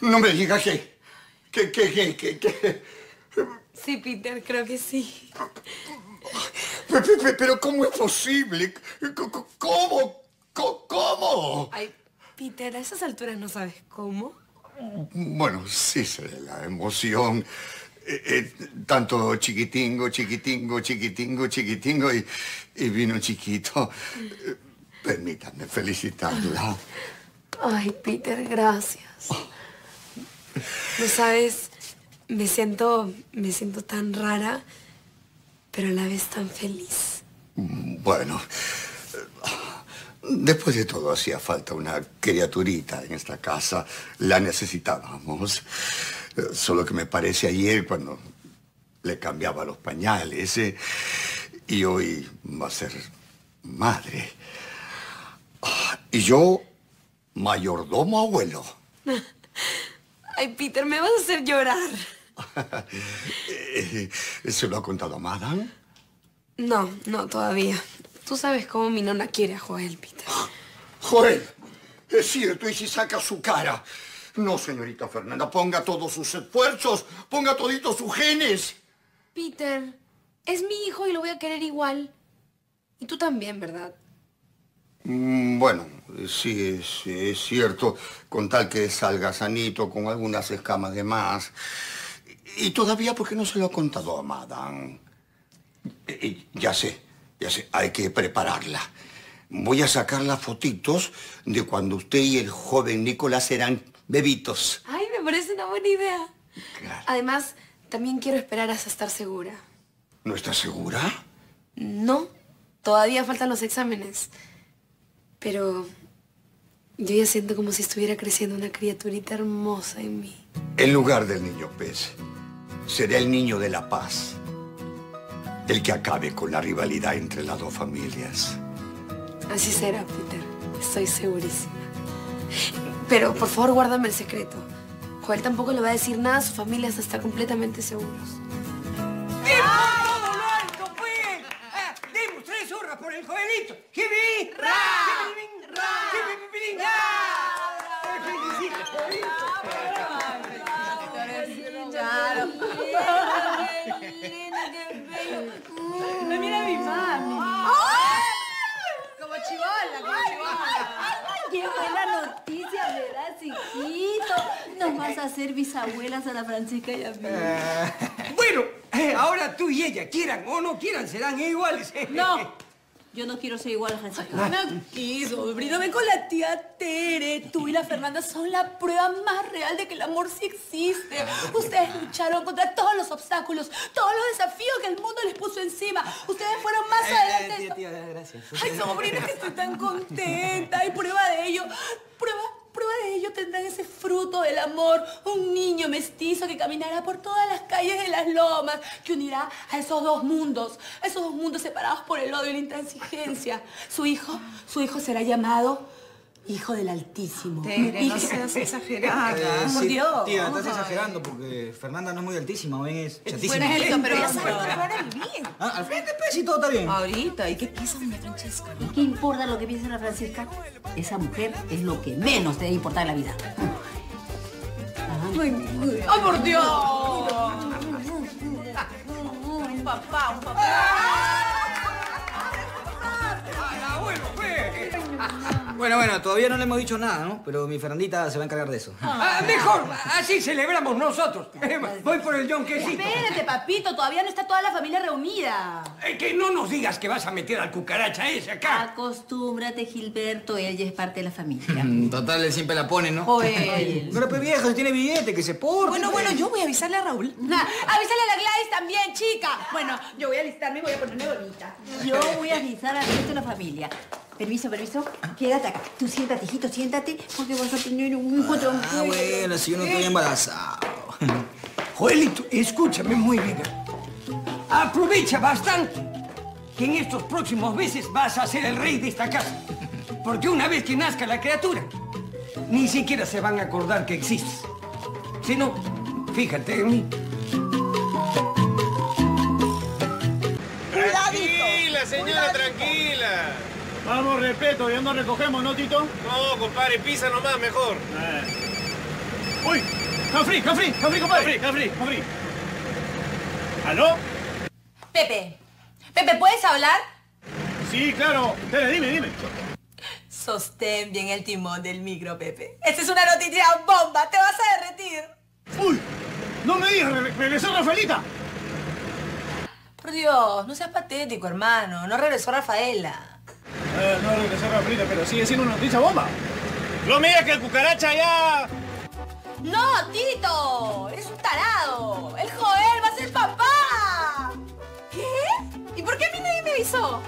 No me digas que... que, que, que, que. Sí, Peter, creo que sí. Pe- pe- pe- Pero ¿cómo es posible? ¿Cómo? ¿Cómo? Ay, Peter, a esas alturas no sabes cómo. Bueno, sí sé la emoción. Eh, eh, tanto chiquitingo, chiquitingo, chiquitingo, chiquitingo y, y vino chiquito. Eh, Permítame felicitarla. Ay, Peter, gracias. No sabes, me siento, me siento tan rara, pero a la vez tan feliz. Bueno, después de todo hacía falta una criaturita en esta casa. La necesitábamos. Solo que me parece ayer cuando le cambiaba los pañales. eh, y hoy va a ser madre. Y yo, mayordomo abuelo. Ay, Peter, me vas a hacer llorar. ¿Se lo ha contado a Madame? No, no, todavía. Tú sabes cómo mi nona quiere a Joel, Peter. Joel, es cierto, y si saca su cara. No, señorita Fernanda, ponga todos sus esfuerzos, ponga toditos sus genes. Peter, es mi hijo y lo voy a querer igual. Y tú también, ¿verdad? Mm, Bueno, sí, es, es cierto, con tal que salga sanito, con algunas escamas de más. Y todavía, ¿por qué no se lo ha contado a Madame? Eh, eh, ya sé, ya sé, hay que prepararla. Voy a sacar las fotitos de cuando usted y el joven Nicolás eran bebitos. Ay, me parece una buena idea. Claro. Además, también quiero esperar hasta estar segura. ¿No está segura? No, todavía faltan los exámenes. Pero yo ya siento como si estuviera creciendo una criaturita hermosa en mí. En lugar del niño pez, será el niño de la paz. El que acabe con la rivalidad entre las dos familias. Así será, Peter. Estoy segurísima. Pero por favor, guárdame el secreto. Joel tampoco le va a decir nada a su familia hasta estar completamente seguros. ¡Todo lo alto, pues! Ah, ¡Demos tres horas por el jovenito! ¡Jimmy! ¡Ra! ¡Jimmy! ¡Ra! ¡Jimmy! Pipilín! ¡Ra! ¡Felicita, jovenito! Me mami. Como chivola, como chivola. ¡Qué buena noticia, verdad, chiquito! Nos vas a hacer bisabuelas a la Francisca y a mí. Bueno, eh, ahora tú y ella, quieran o no quieran, serán iguales. eh. No, yo no quiero ser igual a Francisca. Aquí, sobrino, ven con la tía Tere. Tú y la Fernanda son la prueba más real de que el amor sí existe. Ustedes lucharon contra todos los obstáculos, todos los desafíos que el mundo les puso encima. Ustedes fueron más adelante. Eh, tía, tía, gracias. Ay, sobrina, que estoy tan contenta. Y prueba de ello. Prueba, prueba de ello tendrán ese fruto del amor. Un niño mestizo que caminará por todas las calles de las lomas, que unirá a esos dos mundos, a esos dos mundos separados por el odio y la intransigencia. Su hijo, su hijo será llamado Hijo del Altísimo. Tere, no seas exagerada. Eh, Por sí, Dios. Tía, estás exagerando porque Fernanda no es muy altísima, ven, es chatísima. Bueno, Angelito, pero ya sabe hablar el bien. Ah, al frente, pues, y todo está bien. Ahorita, ¿y qué piensa doña Francesca? ¿Qué importa lo que piense la Francisca? Esa mujer es lo que menos te debe importar en la vida. ¡Ay, por Dios! Un papá, un papá. Bueno, bueno, todavía no le hemos dicho nada, ¿no? Pero mi Fernandita se va a encargar de eso. Ah, mejor, así celebramos nosotros. Voy por el John Quesito. Espérate, papito, todavía no está toda la familia reunida. Eh, que no nos digas que vas a meter al cucaracha ese acá. Acostúmbrate, Gilberto, él ya es parte de la familia. Total, él siempre la pone, ¿no? Joel. Pero pues viejo, si tiene billete, que se porte. Bueno, pues. bueno, yo voy a avisarle a Raúl. Ah, avísale a la Gladys también, chica. Bueno, yo voy a alistarme y voy a ponerme bonita. Yo voy a avisar al resto de la familia. Permiso, permiso. Quédate acá. Tú siéntate, hijito, siéntate, porque vas a tener un hijo Ah, bueno, si yo no estoy embarazado. Joelito, escúchame muy bien. Aprovecha bastante que en estos próximos meses vas a ser el rey de esta casa. Porque una vez que nazca la criatura, ni siquiera se van a acordar que existes. Si no, fíjate en mí. Tranquila, señora, tranquila. Vamos, respeto, ya nos recogemos, ¿no, Tito? No, compadre, pisa nomás mejor. Uy, Humphrey, Humphrey, Humphrey, compadre. Humphrey, Humphrey. ¿Aló? Pepe, Pepe, ¿puedes hablar? Sí, claro. Dale, dime, dime. Sostén bien el timón del micro, Pepe. Esta es una noticia bomba, te vas a derretir. Uy, no me digas, re- regresó Rafaelita. Por Dios, no seas patético, hermano. No regresó Rafaela. Eh, no regresó Rafaelita, pero sigue siendo una noticia bomba. No me digas que el cucaracha ya... ¡No, Tito! ¡Eres un tarado! ¡El Joel va a ser papá! ¿Qué? ¿Y por qué a mí nadie me avisó?